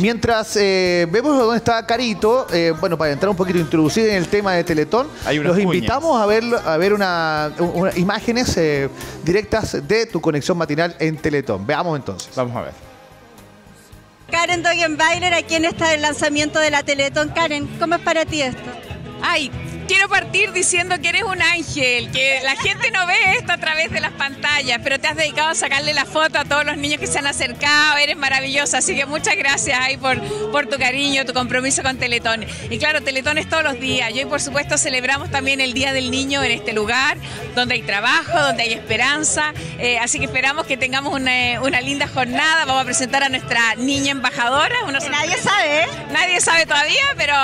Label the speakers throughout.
Speaker 1: Mientras eh, vemos dónde está Carito, eh, bueno, para entrar un poquito introducir en el tema de Teletón, los
Speaker 2: cuñas.
Speaker 1: invitamos a ver, a ver una, una- imágenes eh, directas de tu conexión matinal en Teletón. Veamos entonces.
Speaker 2: Vamos a ver.
Speaker 3: Karen Dogenbailer, aquí en está el lanzamiento de la Teletón. Karen, ¿cómo es para ti esto?
Speaker 4: Ay, quiero partir diciendo que eres un ángel, que la gente no ve esto a través de las pantallas, pero te has dedicado a sacarle la foto a todos los niños que se han acercado, eres maravillosa, así que muchas gracias ahí por, por tu cariño, tu compromiso con Teletón. Y claro, Teletón es todos los días, y hoy por supuesto celebramos también el Día del Niño en este lugar, donde hay trabajo, donde hay esperanza, eh, así que esperamos que tengamos una, una linda jornada, vamos a presentar a nuestra niña embajadora. una
Speaker 3: nadie sabe, ¿eh?
Speaker 4: Nadie sabe todavía, pero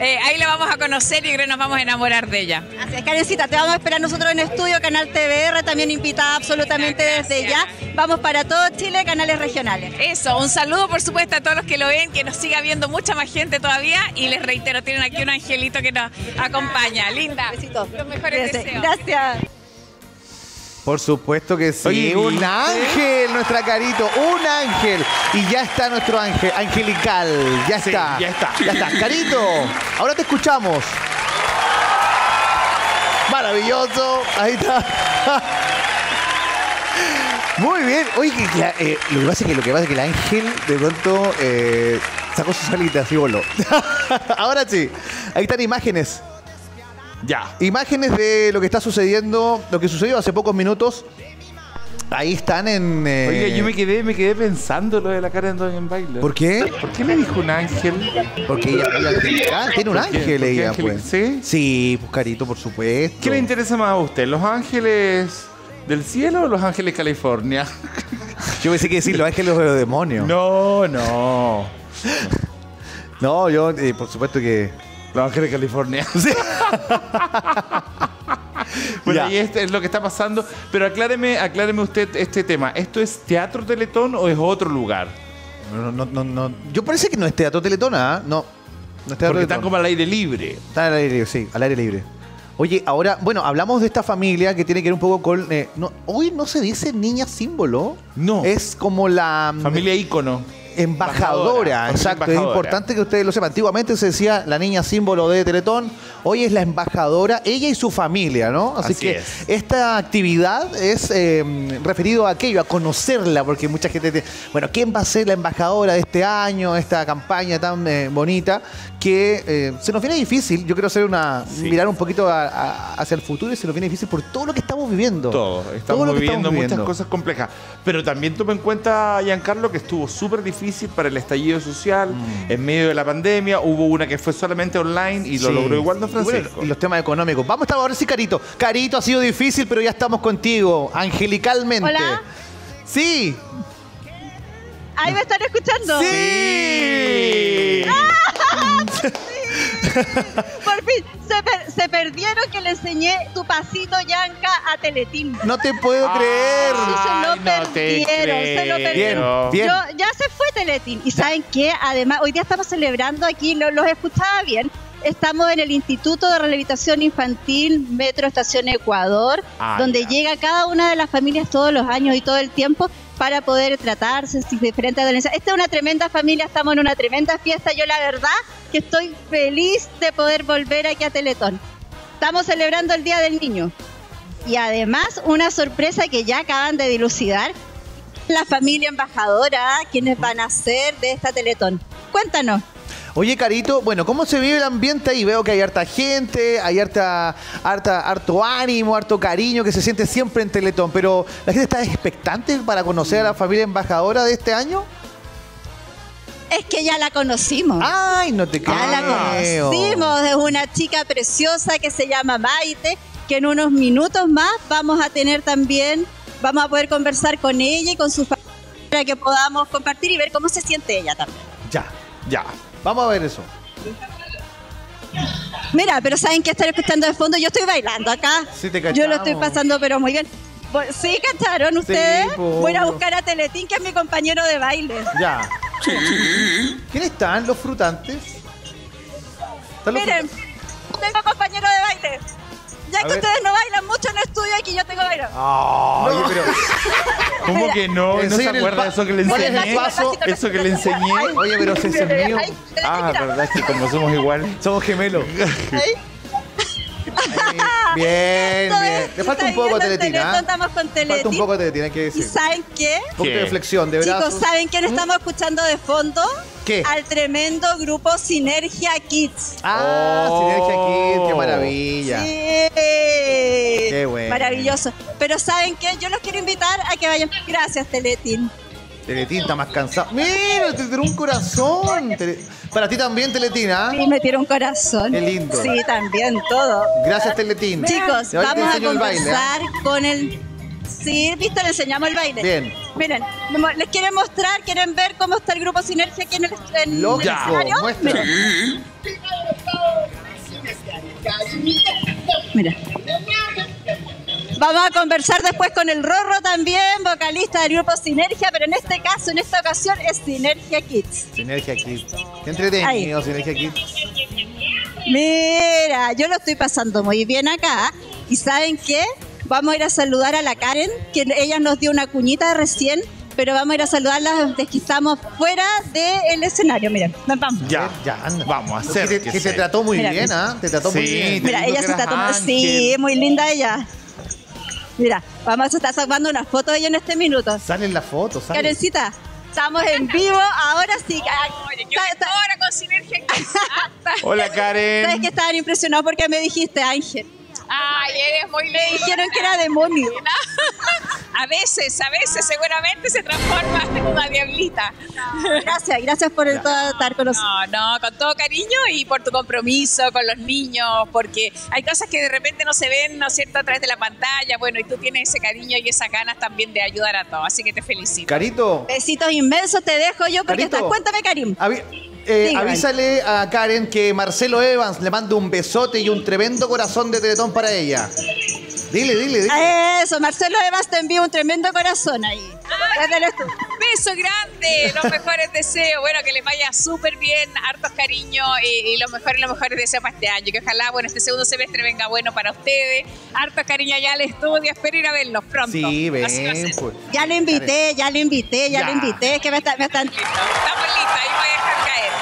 Speaker 4: eh, ahí la vamos a conocer y creo que nos vamos a enamorar de ella.
Speaker 3: Así es, Karencita, te vamos a esperar nosotros en estudio, Canal TVR, también invitada absolutamente desde ya. Vamos para todo Chile, canales regionales.
Speaker 4: Eso, un saludo por supuesto a todos los que lo ven, que nos siga viendo mucha más gente todavía y les reitero, tienen aquí un angelito que nos acompaña. Linda,
Speaker 3: Besitos.
Speaker 4: los mejores deseos.
Speaker 3: Gracias.
Speaker 1: Por supuesto que sí.
Speaker 2: Oye,
Speaker 1: un ángel, nuestra Carito, un ángel. Y ya está nuestro ángel, angelical. Ya
Speaker 2: Sí,
Speaker 1: está.
Speaker 2: ya está.
Speaker 1: Ya está. Carito, ahora te escuchamos. Maravilloso. Ahí está. Muy bien. Oye, que, eh, lo que pasa es que lo que pasa es que el ángel de pronto eh, sacó sus alitas y voló. ahora sí. Ahí están imágenes.
Speaker 2: Ya.
Speaker 1: Imágenes de lo que está sucediendo, lo que sucedió hace pocos minutos. Ahí están en. eh,
Speaker 2: Oiga, yo me quedé, me quedé pensando lo de la cara de Doña Bailer.
Speaker 1: ¿Por qué?
Speaker 2: ¿Por qué le dijo un ángel?
Speaker 1: Porque ella, ella angelical, tiene un ángel
Speaker 2: ¿Por qué
Speaker 1: ella,
Speaker 2: ángel?
Speaker 1: pues.
Speaker 2: ¿Sí?
Speaker 1: Sí, pues carito, por supuesto.
Speaker 2: ¿Qué le interesa más a usted? ¿Los ángeles del cielo o los ángeles de California?
Speaker 1: Yo pensé que decir los ángeles o los demonios.
Speaker 2: No, no.
Speaker 1: No, yo, eh, por supuesto que.
Speaker 2: Los ángeles de California. Bueno,
Speaker 1: Ya.
Speaker 2: ahí este es lo que está pasando. Pero acláreme, acláreme usted este tema. ¿Esto es teatro teletón o es otro lugar?
Speaker 1: No, no, no, no. Yo parece que no es teatro teletona, ¿ah? No. No es teatro
Speaker 2: Porque están
Speaker 1: teletón.
Speaker 2: como al aire libre.
Speaker 1: Está al aire libre, sí, al aire libre. Oye, ahora, bueno, hablamos de esta familia que tiene que ver un poco con. eh, no, hoy no se dice niña símbolo.
Speaker 2: No.
Speaker 1: Es como la.
Speaker 2: Familia ícono.
Speaker 1: Embajadora,
Speaker 2: Embajadora,
Speaker 1: exacto. Es importante que ustedes lo sepan. Antiguamente se decía la niña símbolo de Teletón. Hoy es la embajadora, ella y su familia, ¿no? Así,
Speaker 2: Así
Speaker 1: que
Speaker 2: es.
Speaker 1: esta actividad es eh, referido a aquello, a conocerla, porque mucha gente. te- bueno, ¿quién va a ser la embajadora de este año, esta campaña tan eh, bonita? Que eh, se nos viene difícil. Yo quiero hacer una.
Speaker 2: Sí.
Speaker 1: mirar un poquito a- a- hacia el futuro y se nos viene difícil por todo lo que estamos viviendo.
Speaker 2: Todo.
Speaker 1: Todo
Speaker 2: Estamos
Speaker 1: que
Speaker 2: viviendo muchas cosas complejas. Pero también toma en cuenta, Giancarlo, que estuvo súper difícil para el estallido social. En medio de la pandemia hubo una que fue solamente online y lo logró igual Don
Speaker 1: Y bueno,
Speaker 2: Francisco.
Speaker 1: y los temas económicos. Vamos a estar ahora sí, Carito. Carito, ha sido difícil, pero ya estamos contigo, angelicalmente.
Speaker 3: Hola.
Speaker 1: Sí.
Speaker 3: ¿Ahí me están escuchando?
Speaker 1: Sí.
Speaker 3: Por fin, se, per- se perdieron que le enseñé tu pasito, Yanka, a Teletín.
Speaker 1: No te puedo creer.
Speaker 3: Sí, se lo
Speaker 2: Ay, no te
Speaker 3: perdieron, se lo perdieron.
Speaker 1: Bien, bien.
Speaker 3: Yo- ya se fue Teletín. Y saben qué, además, hoy día estamos celebrando aquí, lo- los escuchaba bien. Estamos en el Instituto de Rehabilitación Infantil Metro Estación Ecuador,
Speaker 2: Ah,
Speaker 3: donde
Speaker 2: ya.
Speaker 3: llega cada una de las familias todos los años y todo el tiempo para poder tratarse si diferentes dolencias. Esta es una tremenda familia, estamos en una tremenda fiesta. Yo la verdad que estoy feliz de poder volver aquí a Teletón. Estamos celebrando el Día del Niño. Y además una sorpresa que ya acaban de dilucidar, la familia embajadora, quienes van a ser de esta Teletón. Cuéntanos.
Speaker 1: Oye, Carito, bueno, ¿cómo se vive el ambiente ahí? Veo que hay harta gente, hay harta, harta, harto ánimo, harto cariño que se siente siempre en Teletón, pero ¿la gente está expectante para conocer a la familia embajadora de este año?
Speaker 3: Es que ya la conocimos.
Speaker 1: Ay, no te creo.
Speaker 3: Ya la conocimos, es una chica preciosa que se llama Maite, que en unos minutos más vamos a tener también, vamos a poder conversar con ella y con su familia para que podamos compartir y ver cómo se siente ella también.
Speaker 1: Ya,
Speaker 2: Ya.
Speaker 1: Vamos a ver eso.
Speaker 3: Mira, pero ¿saben qué están escuchando de fondo? Yo estoy bailando acá.
Speaker 1: Sí, te
Speaker 3: Yo lo estoy
Speaker 1: cachamos.
Speaker 3: pasando, pero muy bien. ¿Sí cacharon ustedes?
Speaker 1: po,
Speaker 3: Voy a buscar a Teletín, que es mi compañero de baile.
Speaker 1: Ya. ¿Quiénes están los frutantes? ¿Están los
Speaker 3: Miren, tengo compañero de baile. Ya
Speaker 1: A
Speaker 3: que
Speaker 1: ver.
Speaker 3: ustedes no bailan mucho en el estudio, aquí yo tengo que bailar.
Speaker 2: Oye, pero. ¿Cómo que no? ¿No se acuerda de eso que le
Speaker 1: ¿Cuál es
Speaker 2: enseñé?
Speaker 1: paso?
Speaker 2: Eso que le enseñé.
Speaker 1: Oye, pero ese es el mío.
Speaker 2: Ah, verdad, que como somos iguales.
Speaker 1: Somos gemelos. Bien, bien.
Speaker 3: es-
Speaker 1: Le falta un poco de teletina. ¿ah?
Speaker 3: Estamos con
Speaker 1: Falta un poco de teletina, hay que
Speaker 3: ¿Y
Speaker 1: decir.
Speaker 3: saben qué?
Speaker 1: Un
Speaker 2: ¿Qué?
Speaker 1: de flexión, de
Speaker 3: Chicos,
Speaker 1: brazos.
Speaker 3: ¿saben quién estamos escuchando de fondo?
Speaker 1: ¿Qué?
Speaker 3: Al tremendo grupo Sinergia Kids.
Speaker 1: Ah,
Speaker 2: Oh.
Speaker 1: Sinergia Kid, qué maravilla.
Speaker 3: Sí.
Speaker 1: Qué bueno.
Speaker 3: Maravilloso. Pero ¿saben qué? Yo los quiero invitar a que vayan. Gracias, Teletín.
Speaker 1: Teletín está más cansado. Mira, te tiró un corazón. Para ti también, Teletín, ¿ah?
Speaker 3: Y me tiró un corazón.
Speaker 1: Qué lindo.
Speaker 3: Sí, también, todo.
Speaker 1: Gracias, Teletín.
Speaker 3: Chicos, vamos a
Speaker 1: enseño el baile, ¿ah?
Speaker 3: conversar con el... Sí, viste, le enseñamos el baile.
Speaker 1: Bien.
Speaker 3: Miren, les quieren mostrar, quieren ver cómo está el grupo Sinergia aquí en el, en el
Speaker 1: Lógico,
Speaker 3: escenario.
Speaker 1: muestra.
Speaker 3: Miren. Mira. Vamos a conversar después con el Rorro también, vocalista del grupo Sinergia, pero en este caso, en esta ocasión, es Sinergia Kids.
Speaker 1: Sinergia Kid. Qué entretenido, Sinergia Kid.
Speaker 3: Mira, yo lo estoy pasando muy bien acá. ¿Y saben qué? Vamos a ir a saludar a la Karen, que ella nos dio una cuñita recién, pero vamos a ir a saludarla desde que estamos fuera del escenario. Miren, nos vamos.
Speaker 2: Ya,
Speaker 1: Ya, anda.
Speaker 2: Vamos a hacer.
Speaker 1: Que te, que te trató muy
Speaker 3: Mira,
Speaker 1: bien, ¿ah? Te trató muy
Speaker 2: Sí,
Speaker 1: bien.
Speaker 2: te-
Speaker 3: Mira, ella
Speaker 2: que
Speaker 3: se tomando.
Speaker 2: ángel.
Speaker 3: Sí, muy linda ella. Mira, vamos a estar sacando una foto de ella en este minuto.
Speaker 1: Sale en la foto, sale.
Speaker 3: Karencita, estamos en vivo, ahora sí.
Speaker 4: Que
Speaker 3: está-
Speaker 4: ahora con Sinergia.
Speaker 2: Hola,
Speaker 3: ¿Sabes
Speaker 2: Karen.
Speaker 3: que estaban impresionados porque me dijiste Ángel?
Speaker 4: Ay, eres muy
Speaker 3: Me
Speaker 4: linda.
Speaker 3: dijeron que era demonio.
Speaker 4: A veces, a veces, seguramente se transforma en una diablita.
Speaker 3: Gracias, gracias por el todo estar con nosotros.
Speaker 4: No, no, con todo cariño y por tu compromiso con los niños, porque hay cosas que de repente no se ven, ¿no es cierto?, a través de la pantalla. Bueno, y tú tienes ese cariño y esas ganas también de ayudar a todos, así que te felicito.
Speaker 1: Carito,
Speaker 3: Besitos inmensos te dejo yo porque
Speaker 1: Carito.
Speaker 3: estás. Cuéntame, Karim.
Speaker 1: avi- eh, avísale a Karen que Marcelo Evans le manda un besote y un tremendo corazón de Teletón para ella. Dile, dile, dile.
Speaker 3: A Eso, Marcelo Evas te envía un tremendo corazón ahí.
Speaker 4: Beso grande, los mejores deseos, bueno, que les vaya súper bien, hartos cariños y, y los mejores, los mejores deseos para este año. Que ojalá, bueno, este segundo semestre venga bueno para ustedes. Hartos cariño allá al estudio, espero ir a verlos pronto.
Speaker 1: Sí, ven, pues.
Speaker 3: Ya le invité, ya le invité, ya,
Speaker 1: Ya.
Speaker 3: le invité. Que me, está- me están.
Speaker 4: Listo, Estamos listos, ahí voy a dejar caer.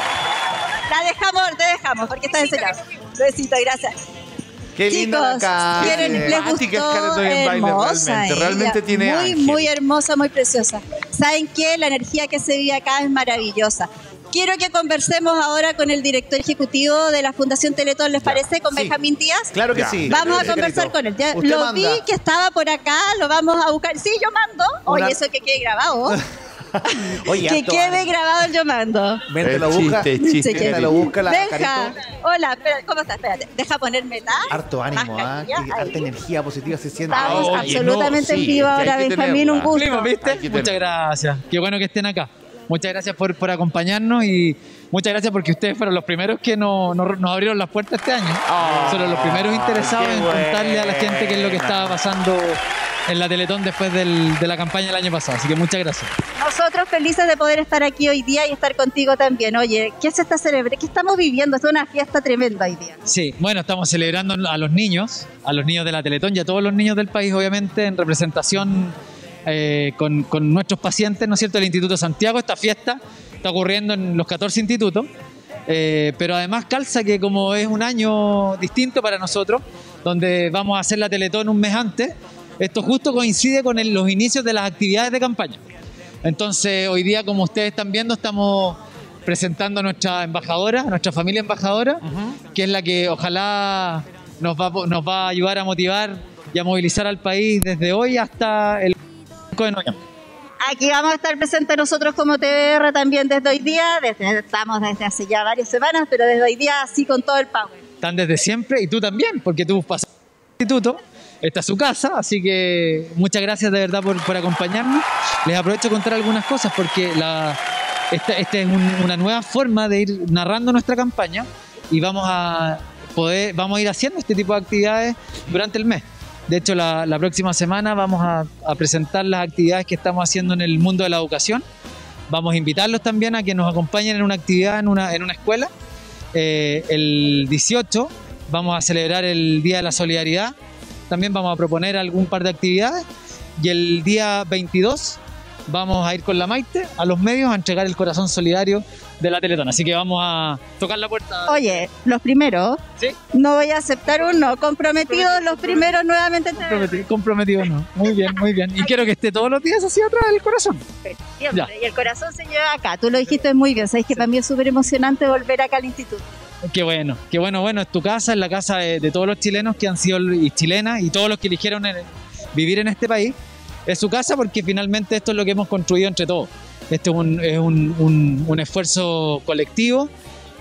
Speaker 3: La dejamos, te dejamos porque está
Speaker 4: Besito,
Speaker 3: enseñado. Besito, gracias.
Speaker 1: Qué linda la
Speaker 3: Chicos,
Speaker 1: Karen.
Speaker 3: ¿quieren, les gustó? Hermosa
Speaker 2: realmente.
Speaker 3: ella.
Speaker 2: Realmente tiene
Speaker 3: Muy,
Speaker 2: ángel.
Speaker 3: muy hermosa, muy preciosa. ¿Saben qué? La energía que se vive acá es maravillosa. Quiero que conversemos ahora con el director ejecutivo de la Fundación Teletón, ¿les parece? Con
Speaker 1: sí.
Speaker 3: Benjamín Díaz.
Speaker 1: Claro que
Speaker 2: Ya.
Speaker 1: sí.
Speaker 3: Vamos a conversar con él. Ya
Speaker 1: Usted
Speaker 3: lo
Speaker 1: manda.
Speaker 3: vi que estaba por acá, lo vamos a buscar. Sí, yo mando. Oye,
Speaker 1: Una-
Speaker 3: eso que quede grabado.
Speaker 1: Oye,
Speaker 3: que quede grabado el yo mando.
Speaker 1: Ven, te lo busca.
Speaker 2: chiste, chiste.
Speaker 3: Sí,
Speaker 1: te lo busca la
Speaker 3: Deja.
Speaker 1: Carito.
Speaker 3: Hola, espera, ¿cómo estás? Espérate. Deja ponerme la.
Speaker 1: Harto ánimo, ¿ah? Harta energía positiva se siente.
Speaker 3: Estamos
Speaker 2: Oye,
Speaker 3: absolutamente
Speaker 2: no,
Speaker 3: en
Speaker 2: sí,
Speaker 3: vivo
Speaker 2: que
Speaker 3: ahora, Benjamín, un gusto.
Speaker 5: Cumplimos, ¿viste? Muchas gracias. Qué bueno que estén acá. Muchas gracias por, por acompañarnos y muchas gracias porque ustedes fueron los primeros que no- no- nos abrieron las puertas este año. Fueron los primeros interesados en contarle a la
Speaker 2: buena.
Speaker 5: gente qué es lo que estaba pasando en la Teletón después del- de la campaña del año pasado. Así que muchas gracias.
Speaker 3: Nosotros felices de poder estar aquí hoy día y estar contigo también. Oye, ¿qué se está celebrando? ¿Qué estamos viviendo? Es una fiesta tremenda hoy día.
Speaker 5: Sí, bueno, estamos celebrando a los niños, a los niños de la Teletón y a todos los niños del país, obviamente, en representación eh, con, con nuestros pacientes, ¿no es cierto?, del Instituto Santiago. Esta fiesta está ocurriendo en los 14 institutos, eh, pero además calza que como es un año distinto para nosotros, donde vamos a hacer la Teletón un mes antes, esto justo coincide con el- los inicios de las actividades de campaña. Entonces, hoy día, como ustedes están viendo, estamos presentando a nuestra embajadora, a nuestra familia embajadora, que es la que ojalá nos va, nos va a ayudar a motivar y a movilizar al país desde hoy hasta el 5 de noviembre.
Speaker 3: Aquí vamos a estar presentes nosotros como TBR también desde hoy día. Desde, estamos desde hace ya varias semanas, pero desde hoy día así con todo el power.
Speaker 5: Están desde siempre y tú también, porque tú pasas al instituto, esta es su casa, así que muchas gracias de verdad por, acompañarnos. Les aprovecho de contar algunas cosas porque la, esta, es un- una nueva forma de ir narrando nuestra campaña y vamos a poder, vamos a ir haciendo este tipo de actividades durante el mes. De hecho, la, próxima semana vamos a, a presentar las actividades que estamos haciendo en el mundo de la educación. Vamos a invitarlos también a que nos acompañen en una actividad en una, en una escuela. Eh, el 18 vamos a celebrar el Día de la Solidaridad. También vamos a proponer algún par de actividades. Y el día 22 vamos a ir con la Maite a los medios a entregar el corazón solidario de la Teletón. Así que vamos a tocar la puerta.
Speaker 3: Oye, los primeros,
Speaker 5: Sí,
Speaker 3: no voy a aceptar un no. Comprometidos los primeros nuevamente. en
Speaker 5: comprometido, comprometido no. Muy bien, muy bien. Y quiero que esté todos los días así atrás del corazón.
Speaker 3: Siempre.
Speaker 5: Ya.
Speaker 3: Y el corazón se lleva acá. Tú lo dijiste muy bien. Sabes que para mí es súper emocionante volver acá al instituto.
Speaker 5: Qué bueno, qué bueno, bueno, es tu casa, es la casa de, de todos los chilenos que han sido y chilenas y todos los que eligieron vivir en este país. Es su casa porque finalmente esto es lo que hemos construido entre todos. Este es un, es un- un- esfuerzo colectivo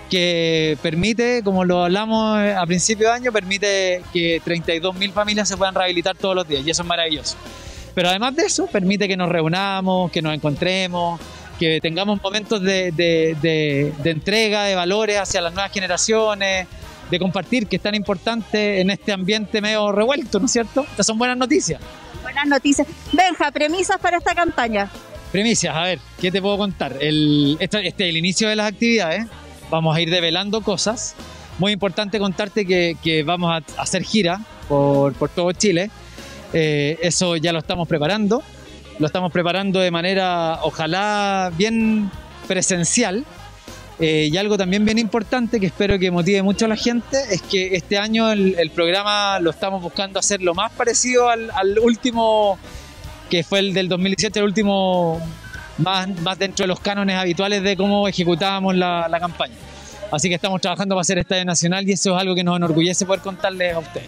Speaker 5: que permite, como lo hablamos a principio de año, permite que 32.000 familias se puedan rehabilitar todos los días y eso es maravilloso. Pero además de eso, permite que nos reunamos, que nos encontremos, que tengamos momentos de- de- de entrega de valores hacia las nuevas generaciones, de compartir, que es tan importante en este ambiente medio revuelto, ¿no es cierto? Estas son buenas noticias.
Speaker 3: Buenas noticias. Benja, premisas para esta campaña.
Speaker 5: Primicias, a ver, ¿qué te puedo contar? El, este es el inicio de las actividades, vamos a ir develando cosas. Muy importante contarte que, que vamos a hacer gira por, por todo Chile. Eh, eso ya lo estamos preparando. Lo estamos preparando de manera, ojalá, bien presencial. Eh, y algo también bien importante que espero que motive mucho a la gente es que este año el, el programa lo estamos buscando hacer lo más parecido al, al último que fue el del 2017, el último más, más dentro de los cánones habituales de cómo ejecutábamos la, la campaña. Así que estamos trabajando para hacer estadio nacional y eso es algo que nos enorgullece poder contarles a ustedes.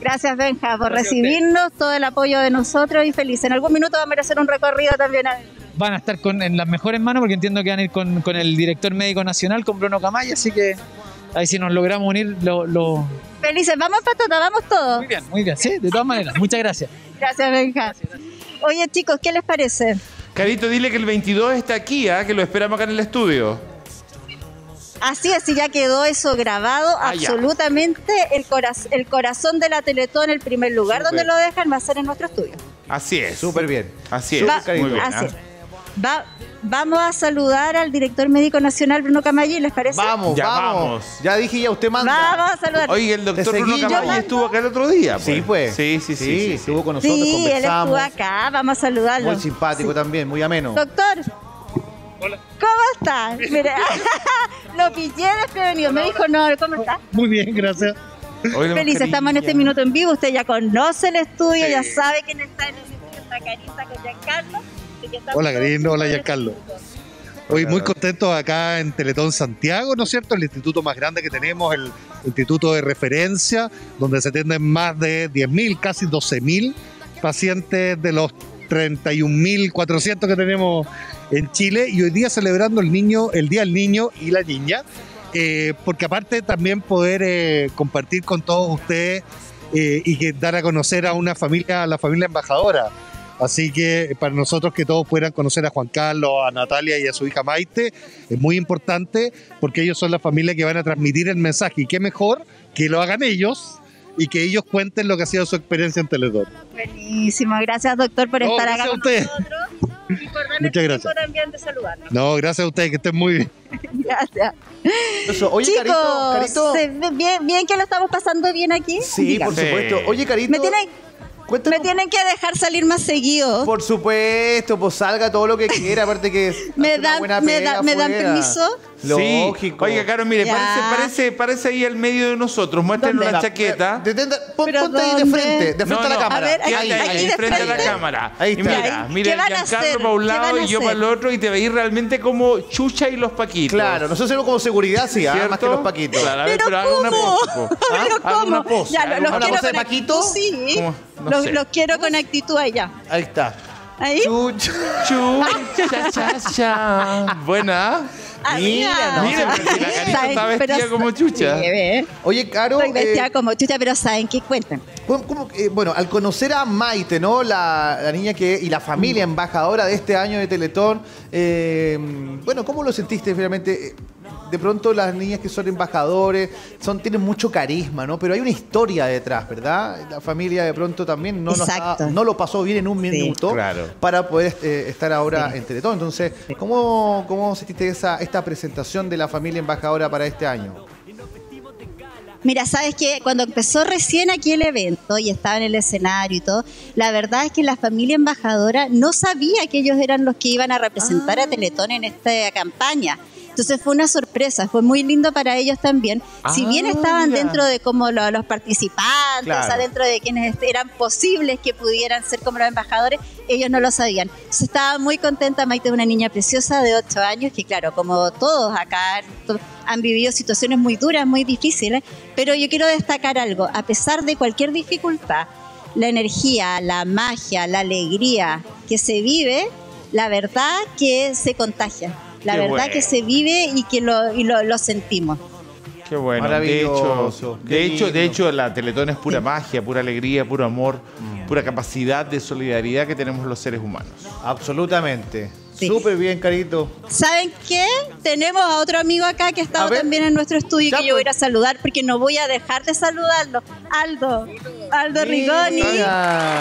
Speaker 3: Gracias, Benja, por
Speaker 5: Gracias
Speaker 3: recibirnos, todo el apoyo de nosotros y feliz. En algún minuto vamos a hacer un recorrido también. adentro.
Speaker 5: Van a estar con, en las mejores manos porque entiendo que van a ir con, con el director médico nacional, con Bruno Camaya, así que ahí si nos logramos unir, lo, lo-
Speaker 3: Felices, vamos patata, vamos todos.
Speaker 5: muy bien, muy bien, sí, de todas maneras, muchas gracias.
Speaker 3: Gracias, Benja. Oye, chicos, ¿qué les parece?
Speaker 2: Carito, dile que el 22 está aquí, ¿ah? que lo esperamos acá en el estudio.
Speaker 3: Así es, y ya quedó eso grabado,
Speaker 2: Ah,
Speaker 3: absolutamente. El, coraz- el corazón de la Teletón, el primer lugar donde lo dejan, va a ser en nuestro estudio.
Speaker 2: Así es.
Speaker 1: Súper bien.
Speaker 2: Así es.
Speaker 3: Va-
Speaker 2: Muy bien.
Speaker 3: así
Speaker 2: ¿ah?
Speaker 3: es. Va- vamos a saludar al director médico nacional, Bruno Camayí, ¿les parece?
Speaker 1: Vamos,
Speaker 2: Ya
Speaker 1: vamos.
Speaker 2: vamos.
Speaker 1: Ya dije ya, usted manda.
Speaker 3: Vamos a saludar.
Speaker 2: Oye, el doctor Bruno
Speaker 3: yo-
Speaker 2: estuvo acá el otro día.
Speaker 1: Sí, pues.
Speaker 2: Sí, sí, sí. sí, sí.
Speaker 1: estuvo con nosotros,
Speaker 3: sí, él
Speaker 1: conversamos.
Speaker 3: estuvo acá, vamos a saludarlo.
Speaker 1: Muy simpático también, muy ameno.
Speaker 3: Doctor. ¿Cómo está? Mire, lo pillé desprevenido. Me dijo, no, ¿cómo está?
Speaker 5: Muy bien, gracias.
Speaker 2: La
Speaker 3: Feliz, estamos en este minuto en vivo. Usted ya conoce el estudio,
Speaker 2: Sí.
Speaker 3: ya sabe quién está en el estudio. Está Carita con Giancarlo.
Speaker 6: Hola, Karina, hola, Giancarlo.
Speaker 3: en el estudio.
Speaker 6: Hoy muy contentos acá en Teletón Santiago, ¿no es cierto? El instituto más grande que tenemos, el instituto de referencia, donde se atienden más de 10.000, casi 12.000 pacientes de los 31.400 que tenemos en Chile y hoy día celebrando el niño, el Día del Niño y la Niña, eh, porque aparte también poder eh, compartir con todos ustedes eh, y que dar a conocer a una familia, a la familia embajadora. Así que para nosotros que todos puedan conocer a Juan Carlos, a Natalia y a su hija Maite, es muy importante porque ellos son la familia que van a transmitir el mensaje y qué mejor que lo hagan ellos y que ellos cuenten lo que ha sido su experiencia en Teletón.
Speaker 3: Buenísimo, gracias doctor por
Speaker 6: No,
Speaker 3: estar
Speaker 6: gracias
Speaker 3: acá
Speaker 6: a
Speaker 3: con
Speaker 6: usted.
Speaker 3: nosotros y por darme
Speaker 6: Muchas gracias.
Speaker 3: tiempo también de saludarnos.
Speaker 6: No, gracias a ustedes, que estén muy bien.
Speaker 3: Gracias.
Speaker 1: Eso. Oye,
Speaker 3: Chicos,
Speaker 1: Carito, Carito.
Speaker 3: ¿se ve bien, bien que lo estamos pasando bien aquí?
Speaker 1: Sí,
Speaker 3: Dígame.
Speaker 1: por supuesto. Oye, Carito.
Speaker 3: me tienen,
Speaker 1: cuéntanos-
Speaker 3: me tienen que dejar salir más seguido.
Speaker 1: Por supuesto, pues salga todo lo que quiera, aparte que
Speaker 3: ¿Me dan- me da- me dan permiso?
Speaker 1: Lógico.
Speaker 2: Sí. Oiga, Caro, mire,
Speaker 3: Ya.
Speaker 2: parece, parece, parece ahí al medio de nosotros. Muéstrenos
Speaker 3: ¿Dónde?
Speaker 2: la chaqueta.
Speaker 1: Detenta- pon-
Speaker 3: ¿Pero
Speaker 1: ponte ahí de
Speaker 3: dónde?
Speaker 1: frente, de frente
Speaker 2: No,
Speaker 1: a la
Speaker 2: no,
Speaker 1: cámara.
Speaker 3: a ver, aquí,
Speaker 2: Quédate ahí,
Speaker 3: aquí de
Speaker 2: frente a la
Speaker 3: frente.
Speaker 2: cámara.
Speaker 1: Ahí
Speaker 2: y
Speaker 1: está.
Speaker 2: mira,
Speaker 3: ¿Qué
Speaker 2: mira,
Speaker 3: van a
Speaker 2: Giancarlo para un
Speaker 3: ¿Qué
Speaker 2: lado
Speaker 3: van a
Speaker 2: y yo para el otro y te veis realmente como Chucha y los Paquitos.
Speaker 1: Claro, nosotros hacemos como seguridad, sí, ah,
Speaker 2: ¿Cierto?
Speaker 1: más que los paquitos.
Speaker 2: Claro, a ver,
Speaker 3: ¿Pero
Speaker 2: haga una
Speaker 3: cómo?
Speaker 2: pose, po.
Speaker 3: ¿Pero
Speaker 2: Haga
Speaker 3: cómo?
Speaker 2: una pose.
Speaker 3: Ya, los,
Speaker 2: una
Speaker 1: ¿Una
Speaker 3: quiero
Speaker 1: pose de
Speaker 3: con
Speaker 1: Paquito?
Speaker 3: actitud, Sí,
Speaker 2: ¿Cómo? No
Speaker 3: los,
Speaker 2: sé.
Speaker 3: los quiero con actitud allá.
Speaker 1: Ahí está.
Speaker 3: Ahí.
Speaker 1: Chucha.
Speaker 2: Chucha, cha, cha. Buena.
Speaker 1: No,
Speaker 2: Mira, pero si la carita
Speaker 3: ¿Saben?
Speaker 2: está vestida como chucha.
Speaker 3: Ve.
Speaker 1: Oye, Caro,
Speaker 3: Estoy vestida
Speaker 1: eh,
Speaker 3: como chucha, pero ¿saben qué cuentan?
Speaker 1: ¿cómo- cómo- eh, bueno, al conocer a Maite, ¿no? La, la niña que y la familia embajadora de este año de Teletón, eh, bueno, ¿cómo lo sentiste finalmente? De pronto las niñas que son embajadores son, tienen mucho carisma, ¿no? Pero hay una historia detrás, ¿verdad? La familia de pronto también no, lo, estaba- no lo pasó bien en un
Speaker 3: Sí.
Speaker 1: minuto
Speaker 2: Claro.
Speaker 1: para poder eh, estar ahora
Speaker 3: Sí.
Speaker 1: en Teletón. Entonces, ¿cómo, cómo sentiste esa, esta presentación de la familia embajadora para este año?
Speaker 3: Mira, sabes que cuando empezó recién aquí el evento y estaba en el escenario y todo, la verdad es que la familia embajadora no sabía que ellos eran los que iban a representar a Teletón en esta campaña. Entonces fue una sorpresa, fue muy lindo para ellos también. si bien
Speaker 2: Ah,
Speaker 3: estaban
Speaker 2: mira.
Speaker 3: dentro de como lo- los participantes,
Speaker 1: Claro.
Speaker 3: o sea, dentro de quienes eran posibles que pudieran ser como los embajadores, ellos no lo sabían. Entonces estaba muy contenta, Maite es una niña preciosa de 8 años, que claro, como todos acá han vivido situaciones muy duras, muy difíciles, pero yo quiero destacar algo, a pesar de cualquier dificultad, la energía, la magia, la alegría que se vive, la verdad que se contagia. La
Speaker 2: Qué
Speaker 3: verdad
Speaker 2: bueno.
Speaker 3: que se vive y que lo, y lo, lo sentimos.
Speaker 2: Qué bueno.
Speaker 1: Maravilloso,
Speaker 2: De hecho, de hecho, de hecho, la Teletón es pura magia, pura alegría, puro amor, pura capacidad de solidaridad que tenemos los seres humanos.
Speaker 1: Absolutamente.
Speaker 3: Sí.
Speaker 1: Súper bien, Carito.
Speaker 3: ¿Saben qué? Tenemos a otro amigo acá que ha estado también en nuestro estudio que yo voy a ir a saludar porque no voy a dejar de saludarlo. Aldo, Aldo Rigoni,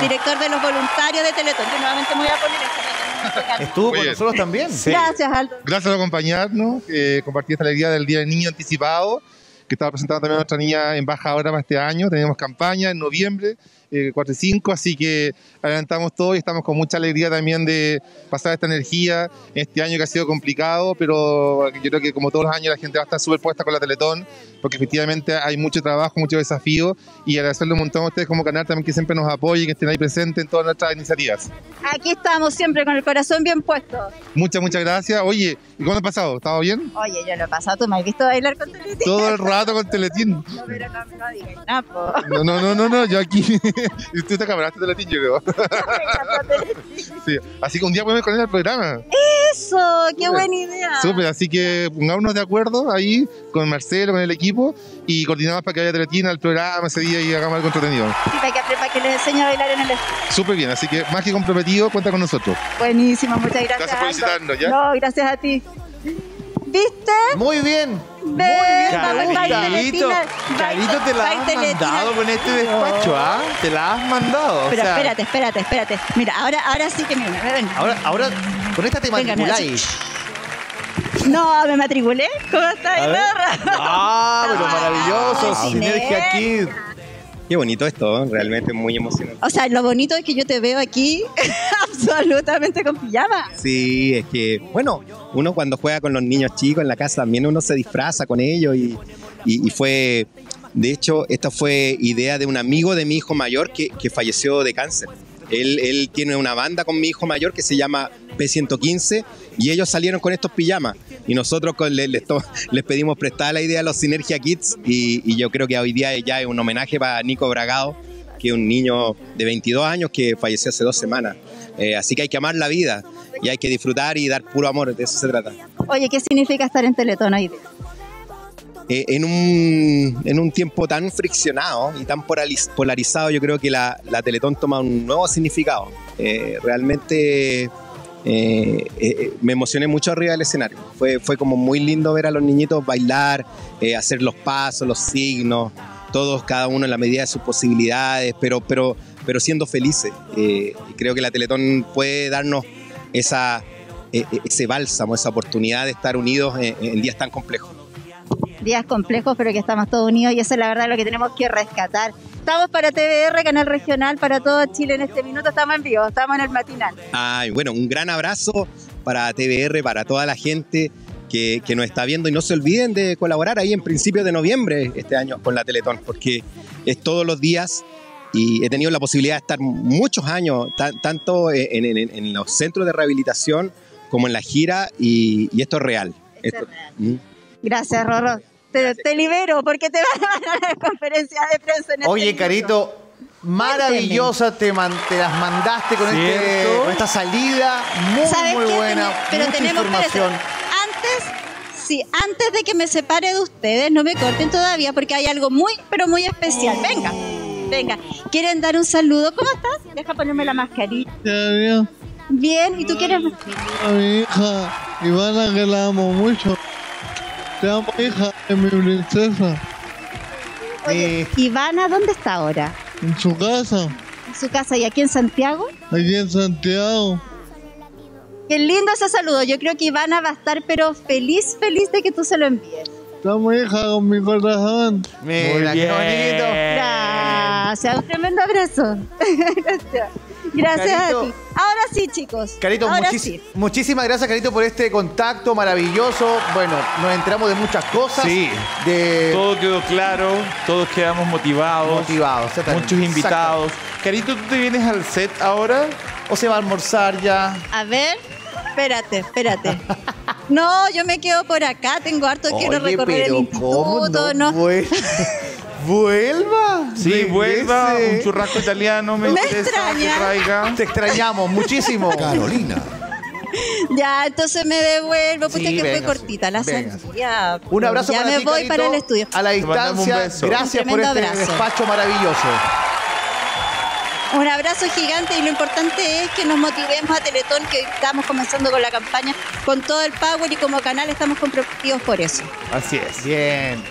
Speaker 3: director de los voluntarios de Teletón. Yo nuevamente me voy a poner.
Speaker 1: Estuvo con nosotros también.
Speaker 2: Sí.
Speaker 3: Gracias, Aldo.
Speaker 6: Gracias por acompañarnos, eh, compartir esta alegría del Día del Niño anticipado, que estaba presentando también a nuestra niña embajadora para este año. Tenemos campaña en noviembre, eh, 4 y 5, así que adelantamos todo y estamos con mucha alegría también de pasar esta energía este año que ha sido complicado, pero yo creo que como todos los años la gente va a estar súper puesta con la Teletón, porque efectivamente hay mucho trabajo, mucho desafío y agradecerle un montón a ustedes como canal también que siempre nos apoyen, que estén ahí presentes en todas nuestras iniciativas.
Speaker 3: Aquí estamos siempre con el corazón bien puesto.
Speaker 6: Muchas, muchas gracias. Oye, ¿y cómo ha pasado? ¿Estaba bien?
Speaker 3: Oye, yo lo he pasado. ¿Tú me has visto bailar con Teletín?
Speaker 6: Todo el rato con Teletín.
Speaker 3: No, pero no, no digas nada, po.
Speaker 6: No, no, no, no, no, yo aquí. y tú te camaraste de Teletín, yo creo. Sí. Así que un día podemos ir con él al programa.
Speaker 3: Eso, qué
Speaker 6: Súper.
Speaker 3: buena idea.
Speaker 6: Súper, así que pongámonos de acuerdo ahí con Marcelo, con el equipo y coordinamos para que vaya Teletín al programa ese día y hagamos algo entretenido.
Speaker 3: Sí, para que, para que les enseñe a bailar en el.
Speaker 6: Súper bien, así que más que comprometido, cuenta con nosotros.
Speaker 3: Buenísimo, muchas gracias.
Speaker 6: Gracias por visitarnos, ¿ya?
Speaker 3: No, gracias a ti. ¿Viste?
Speaker 1: Muy bien. Muy bien.
Speaker 2: Carito, Carito te la has mandado con este despacho, ¿ah? Te la has mandado. o
Speaker 3: Pero
Speaker 2: sea,
Speaker 3: espérate, espérate, espérate. Mira, ahora, ahora sí que mira, ven.
Speaker 1: Ahora, ahora, con esta te matriculáis.
Speaker 3: No, me matriculé. ¿Cómo. Ibarra?
Speaker 1: Ah, pero
Speaker 3: Ah,
Speaker 1: maravilloso. Sinergia Kid.
Speaker 7: Qué bonito esto, realmente muy emocionante.
Speaker 3: O sea, lo bonito es que yo te veo aquí absolutamente con pijama.
Speaker 7: Sí, es que, bueno, uno cuando juega con los niños chicos en la casa también uno se disfraza con ellos y, y- y fue, de hecho, esta fue idea de un amigo de mi hijo mayor que, que falleció de cáncer. Él, él tiene una banda con mi hijo mayor que se llama P115 y ellos salieron con estos pijamas y nosotros con- les, les to- les pedimos prestada la idea a los Synergia Kids y, y yo creo que hoy día ya es un homenaje para Nico Bragado, que es un niño de 22 años que falleció hace dos semanas. Eh, así que hay que amar la vida y hay que disfrutar y dar puro amor, de eso se trata.
Speaker 3: Oye, ¿qué significa estar en Teletón hoy día?
Speaker 7: Eh, en, un, en un tiempo tan friccionado y tan polariz- polarizado, yo creo que la, la Teletón toma un nuevo significado. Eh, realmente eh, eh, me emocioné mucho arriba del escenario. Fue, fue como muy lindo ver a los niñitos bailar, eh, hacer los pasos, los signos, todos, cada uno en la medida de sus posibilidades, pero, pero, pero siendo felices. Eh, creo que la Teletón puede darnos esa, eh, eh, ese bálsamo, esa oportunidad de estar unidos en días tan complejos.
Speaker 3: Días complejos, pero que estamos todos unidos y eso es la verdad lo que tenemos que rescatar. Estamos para TVR, Canal Regional, para todo Chile en este minuto. Estamos en vivo, estamos en el matinal.
Speaker 7: Ay, bueno, un gran abrazo para TBR, para toda la gente que, que nos está viendo y no se olviden de colaborar ahí en principios de noviembre este año con la Teletón, porque es todos los días y he tenido la posibilidad de estar muchos años, tan- tanto en, en- en- los centros de rehabilitación como en la gira y, y esto es real. Esto- ¿Mm?
Speaker 3: Gracias, Rorro. Te, te libero porque te van a dar la conferencia de prensa en este
Speaker 1: Oye. Carito, maravillosa, te, man- te las mandaste con, este, esta salida. Muy,
Speaker 3: ¿Sabes
Speaker 1: muy
Speaker 3: qué?
Speaker 1: buena.
Speaker 3: Pero
Speaker 1: mucha
Speaker 3: tenemos
Speaker 1: información.
Speaker 3: Antes, sí, antes de que me separe de ustedes, no me corten todavía porque hay algo muy, pero muy especial. Venga, venga. ¿Quieren dar un saludo? ¿Cómo estás? Deja ponerme la mascarilla.
Speaker 8: bien
Speaker 3: Bien, ¿y tú quieres?
Speaker 8: a mi hija Ivana que la amo mucho. Te amo hija de mi princesa
Speaker 3: Oye,
Speaker 1: Eh.
Speaker 3: Ivana, ¿dónde está ahora?
Speaker 8: en su casa,
Speaker 3: ¿En su casa y aquí en Santiago?
Speaker 8: allí en Santiago.
Speaker 3: Qué lindo ese saludo. Yo creo que Ivana va a estar pero feliz, feliz de que tú se lo envíes.
Speaker 8: Te amo, hija, con mi corazón.
Speaker 1: Mira,
Speaker 2: Muy
Speaker 1: qué
Speaker 2: bien.
Speaker 1: bonito.
Speaker 3: Gracias, un tremendo abrazo. Gracias. Gracias
Speaker 1: Carito.
Speaker 3: a ti. Ahora sí, chicos.
Speaker 1: Carito,
Speaker 3: sí.
Speaker 1: muchísimas gracias, Carito, por este contacto maravilloso. Bueno, nos enteramos de muchas cosas.
Speaker 2: Sí.
Speaker 1: De
Speaker 2: Todo quedó claro, todos quedamos motivados.
Speaker 1: motivados.
Speaker 2: Muchos invitados. Carito, ¿tú te vienes al set ahora?
Speaker 1: O se va a almorzar ya.
Speaker 3: A ver, espérate, espérate. No, yo me quedo por acá, tengo harto, quiero
Speaker 1: Oye,
Speaker 3: recorrer el
Speaker 1: pero ¿cómo
Speaker 3: instituto,
Speaker 1: no?
Speaker 3: no.
Speaker 1: vuel- ¿Vuelva?
Speaker 2: Sí, vuelva. Un churrasco italiano me,
Speaker 3: Me
Speaker 2: interesa que traiga.
Speaker 1: Te extrañamos muchísimo.
Speaker 9: Carolina.
Speaker 3: Ya, entonces me devuelvo, pucha
Speaker 1: Sí,
Speaker 3: que fue cortita la salida.
Speaker 1: Un abrazo
Speaker 3: ya
Speaker 1: para
Speaker 3: me
Speaker 1: ti,
Speaker 3: voy
Speaker 1: Carito,
Speaker 3: para el estudio.
Speaker 1: A la distancia.
Speaker 2: beso.
Speaker 1: Gracias
Speaker 3: Un
Speaker 1: por este
Speaker 3: abrazo.
Speaker 1: despacho maravilloso.
Speaker 3: Un abrazo gigante y lo importante es que nos motivemos a Teletón, que estamos comenzando con la campaña con todo el power y como canal estamos comprometidos por eso.
Speaker 2: Así es.
Speaker 1: Bien.